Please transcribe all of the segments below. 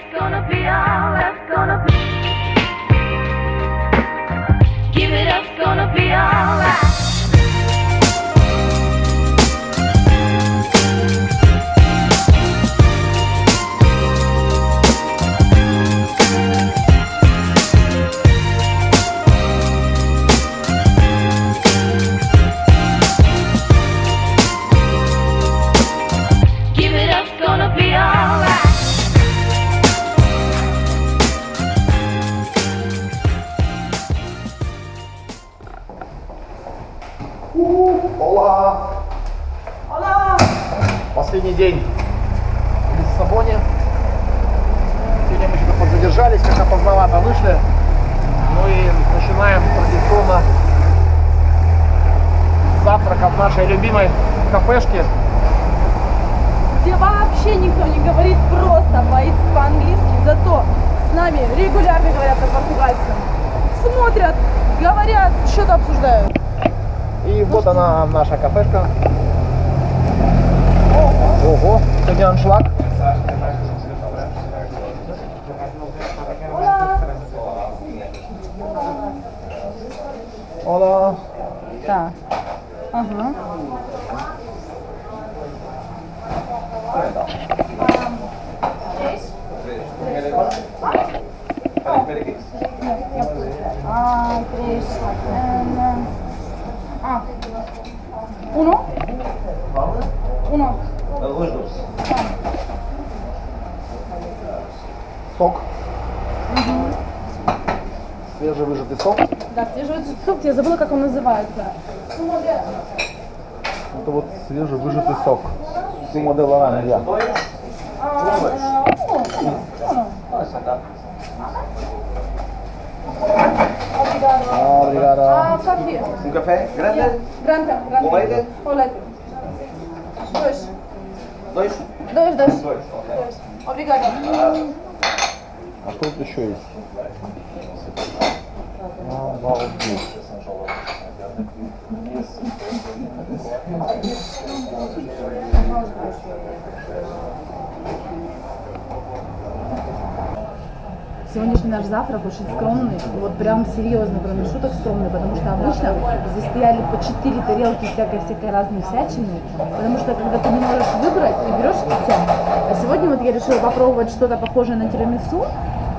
it's gonna be alright, it's gonna be. Кафешке. где вообще никто не говорит просто по- по-английски, зато с нами регулярно говорят на португальском. Смотрят, говорят, что-то обсуждают. И вот она, наша кафешка. Ого, сегодня аншлаг. Ола. Так. Ага. Ah, três. Ah. Uno? Uno. Сок. Свежевыжатый сок. Да, свежий суп, я забыла, как он называется. Это вот свежевыжатый сок. Сумо де ларанжа. А, Um café grande? Yeah. Grande, grande. Com leite? Um leite. Dois. Dois? Dois, dois. Dois, ok. Dois. Obrigada. Ah, pouco deixou isso. Não, não, não. Сегодняшний наш завтрак очень скромный, вот прям серьезно, кроме шуток скромный, потому что обычно здесь стояли по 4 тарелки всякой-всякой разной всячины, потому что когда ты не можешь выбрать, ты берешь все. А сегодня вот я решила попробовать что-то похожее на тирамису,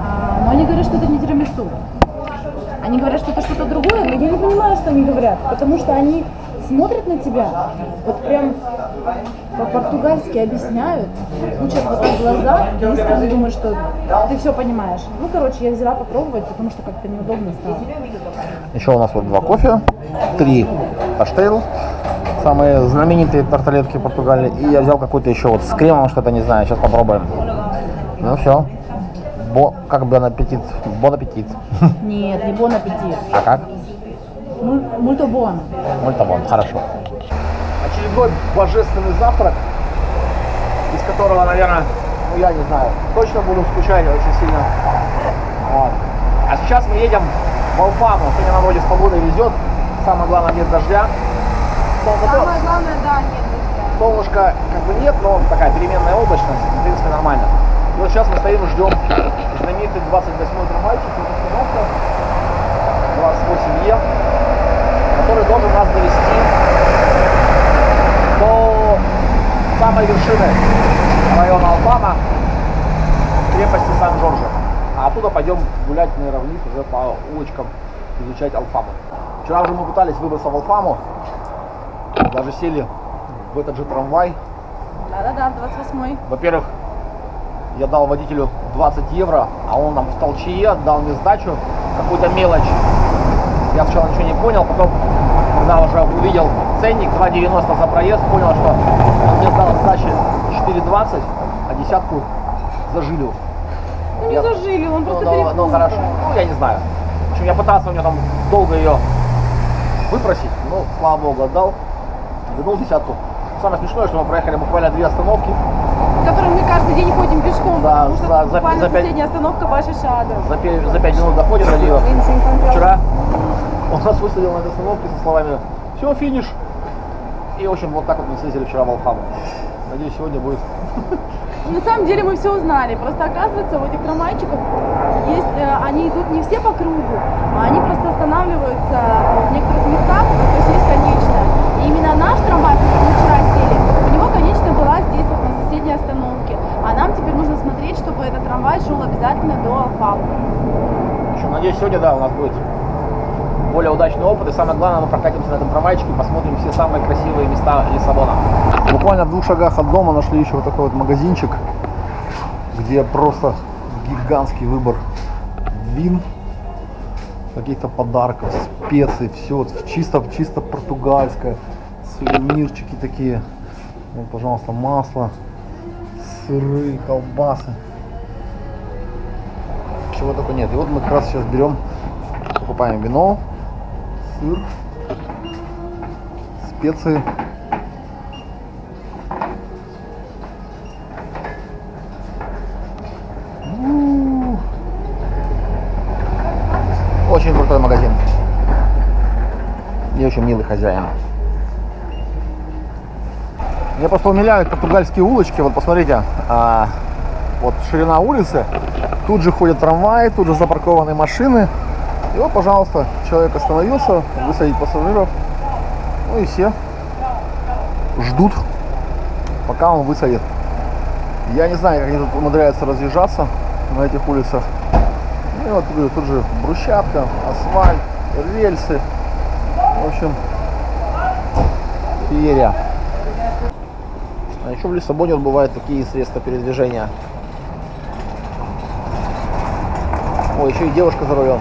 а, но они говорят, что это не тирамису. Они говорят, что это что-то другое, но я не понимаю, что они говорят, потому что они смотрят на тебя, вот прям по-португальски объясняют, учат вот глаза, и искренне думают, что ты все понимаешь. Ну, короче, я взяла попробовать, потому что как-то неудобно стало. Еще у нас вот два кофе, три паштейл, самые знаменитые тарталетки Португалии. И я взял какой-то еще вот с кремом, что-то не знаю, сейчас попробуем. Ну все. Бо, как бы аппетит? Бон аппетит. Нет, не бон аппетит. А как? Мульто бон. Мульта бон, хорошо. Очередной божественный завтрак, из которого, наверное, ну я не знаю, точно буду скучать очень сильно. Вот. А сейчас мы едем в Алфаму. Сегодня на вроде с погодой везет. Самое главное, нет дождя. Солнце то- главное, да, нет. Солнышко как бы нет, но такая переменная облачность, в принципе, нормально. И вот сейчас мы стоим и ждем знаменитый 28-й трамвайчик, это остановка 28Е, который должен нас довести до самой вершины района Албана, крепости Сан-Джорджо. А оттуда пойдем гулять, наверное, вниз уже по улочкам, изучать Алфаму. Вчера уже мы пытались выбраться в Алфаму, даже сели в этот же трамвай. Да-да-да, 28-й. Во-первых, я дал водителю 20 евро, а он нам в толчее дал мне сдачу, какую-то мелочь. Я сначала ничего не понял, потом, когда уже увидел ценник 2,90 за проезд, понял, что он мне сдал сдачи 4,20, а десятку зажилил. Ну, не Я- зажили, он Ну, просто ну, ну, перепутал. хорошо. Ну, я не знаю. В общем, я пытался у него там долго ее выпросить, но, слава богу, отдал. Вернул десятку. Самое смешное, что мы проехали буквально две остановки. Которым мы каждый день ходим пешком, Да, потому что за- за- буквально за пять- последняя остановка Баша Шада. За, пе- за пять минут доходим до нее. Вчера он нас высадил на этой остановке со словами «Все, финиш». И, в общем, вот так вот мы съездили вчера в Алхаму. Надеюсь, сегодня будет. На самом деле мы все узнали. Просто оказывается, у этих трамвайчиков есть, э, они идут не все по кругу, а они просто останавливаются в некоторых местах, то есть есть конечная. И именно наш трамвай, который мы вчера сели, у него конечная была здесь вот на соседней остановке. А нам теперь нужно смотреть, чтобы этот трамвай шел обязательно до Алфавы. Надеюсь, сегодня, да, у нас будет более удачный опыт. И самое главное, мы прокатимся на этом трамвайчике и посмотрим все самые красивые места Лиссабона. Буквально в двух шагах от дома нашли еще вот такой вот магазинчик, где просто гигантский выбор вин, каких-то подарков, специй, все вот чисто, чисто португальское, сувенирчики такие. Вот, пожалуйста, масло, сыры, колбасы. Чего только нет. И вот мы как раз сейчас берем, покупаем вино, сыр, специи. Очень крутой магазин. И очень милый хозяин. Меня просто умиляют португальские улочки. Вот посмотрите, а, вот ширина улицы, тут же ходят трамваи, тут же запаркованы машины. И вот, пожалуйста, человек остановился, высадить пассажиров. Ну и все ждут, пока он высадит. Я не знаю, как они тут умудряются разъезжаться на этих улицах. Ну и вот тут же брусчатка, асфальт, рельсы. В общем, феерия. А еще в Лиссабоне вот бывают такие средства передвижения. О, еще и девушка за рулем.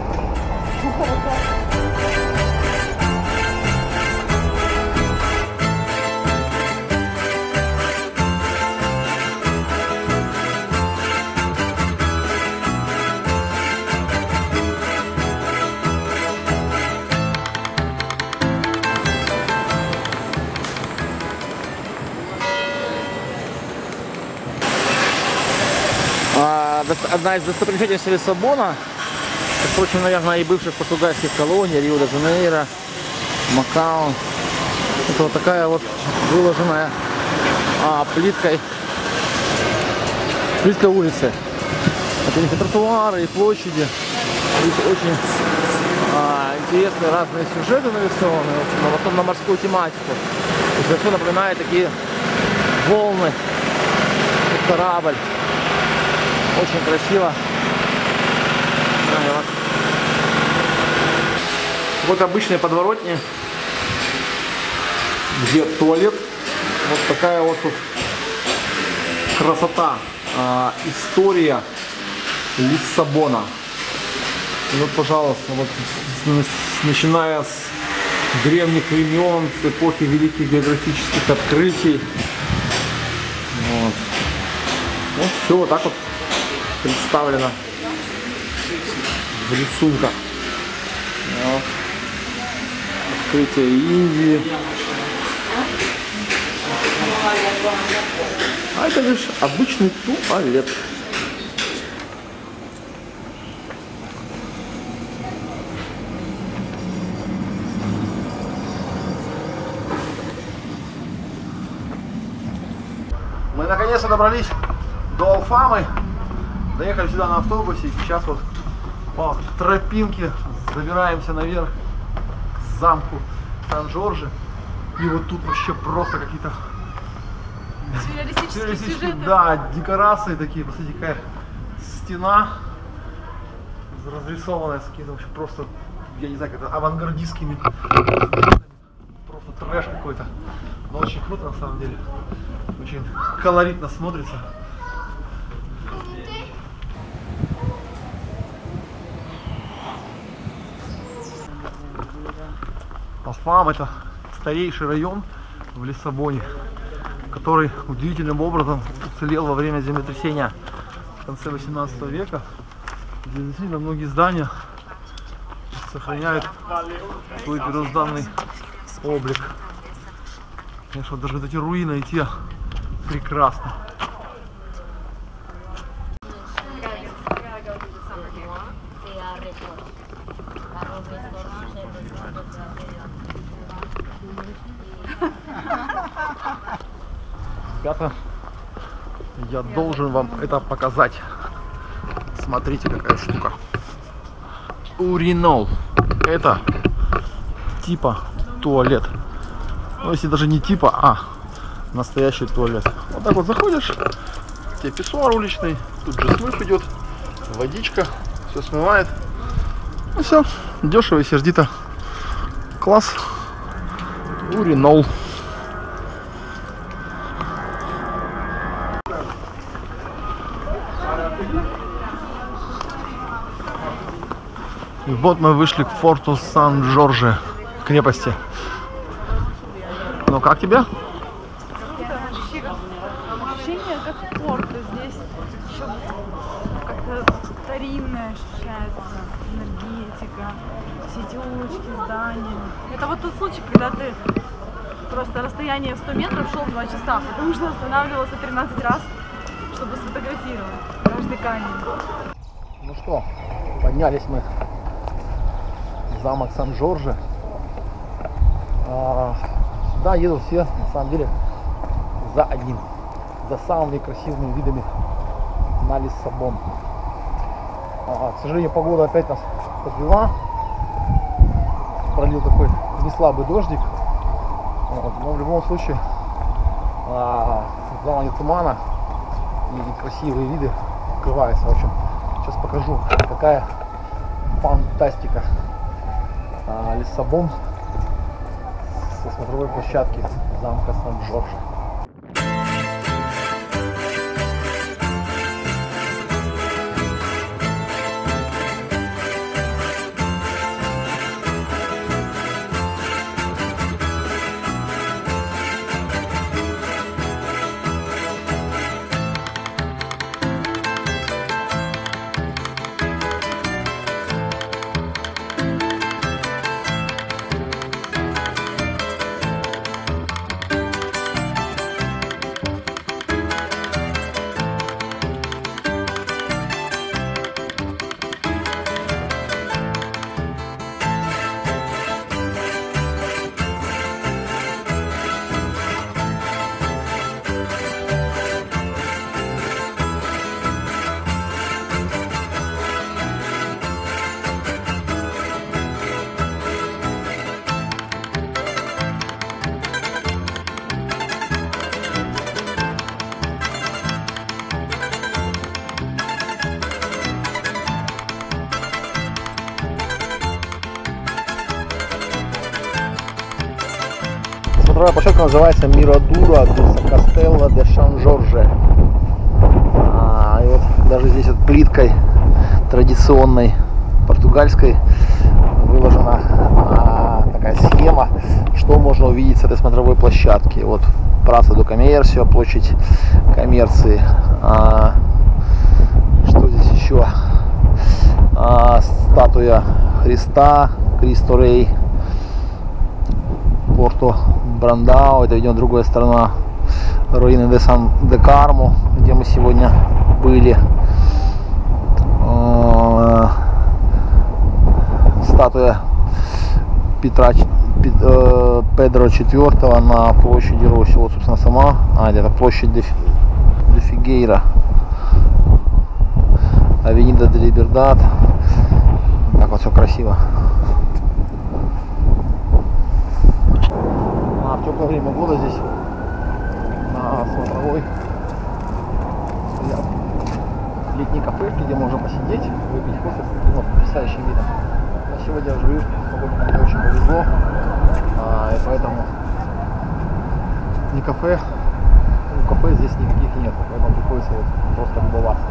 Одна из достопримечательностей Лиссабона, впрочем, наверное, и бывших португальских колоний, Рио-де-Жанейро, Макао. Это вот такая вот выложенная а, плиткой, плиткой улицы. Это не тротуары и площади. Здесь очень а, интересные разные сюжеты нарисованы, в основном на морскую тематику. Это все напоминает такие волны, корабль. Очень красиво. Вот. Обычные подворотни, где туалет. Вот такая вот тут красота. А, история Лиссабона. И вот, пожалуйста, вот начиная с древних времен, с эпохи великих географических открытий. Вот. Вот все вот так вот представлено в рисунках. Вот. Открытие Индии. А это лишь обычный туалет. Мы наконец-то добрались до Алфамы. Доехали сюда на автобусе. и Сейчас вот по тропинке забираемся наверх к замку Сан-Жоржи. И вот тут вообще просто какие-то сюрреалистические, да, декорации такие. Посмотрите, какая стена разрисованная с какими-то вообще просто, я не знаю, как это авангардистскими просто трэш какой-то. Но очень круто на самом деле. Очень колоритно смотрится. Алфам это старейший район в Лиссабоне, который удивительным образом уцелел во время землетрясения в конце 18 века, где действительно многие здания сохраняют свой первозданный облик. Конечно, даже вот эти руины эти прекрасно. Должен вам это показать. Смотрите, какая штука. Уринол. Это типа туалет. Ну, если даже не типа, а настоящий туалет. Вот так вот заходишь, тебе писсуар уличный, тут же смыв идет, водичка, все смывает. Ну все, дешево и сердито. Класс. Уринол. И вот мы вышли к форту Сан-Жорже, крепости. Ну как тебе? Ощущение как порта. Здесь еще как-то старинное ощущается. Энергетика, все эти улочки, здания. Это вот тот случай, когда ты просто расстояние в 100 метров шел 2 часа, потому что останавливался 13 раз, чтобы сфотографировать каждый камень. Ну что, поднялись мы замок Сан-Жорже. А, сюда едут все, на самом деле, за одним. За самыми красивыми видами на Лиссабон. А, к сожалению, погода опять нас подвела. Пролил такой неслабый дождик. Вот, но в любом случае, а, в плане тумана и красивые виды открываются. В общем, сейчас покажу, какая фантастика. А, Лиссабон со смотровой площадки замка Сан-Жорж. Смотровая площадка называется Мирадура де Кастелла де Сан-Жорже. А, и вот даже здесь вот плиткой традиционной португальской выложена а, такая схема, что можно увидеть с этой смотровой площадки. Вот Праца до Коммерсио, площадь коммерции. А, что здесь еще? А, статуя Христа, Кристо Рей. Порто Брандау, это, видимо, другая сторона руины де Сан де Карму, где мы сегодня были. Э, Статуя Петра, э, Педро IV на площади Роси. Вот, собственно, сама. А, это площадь де, де Фигейра. Авенида де Либердад. Так вот все красиво. А в теплое время года здесь на смотровой стоят летние кафе, где можно посидеть, выпить кофе с ну, потрясающим видом. Но сегодня же видишь, погода нам не очень повезло, а, и поэтому ни кафе, ну, кафе здесь никаких нет, поэтому приходится вот просто любоваться.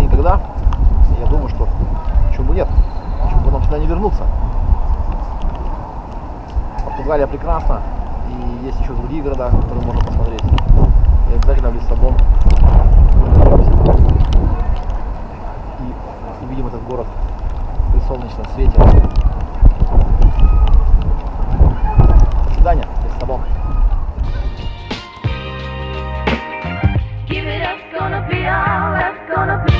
И тогда я думаю, что почему нет, почему бы нам сюда не вернуться. Португалия прекрасна, и есть еще другие города, которые можно посмотреть. И обязательно в Лиссабон и увидим этот город при солнечном свете. До свидания, Лиссабон. Give it up, gonna be all that's gonna be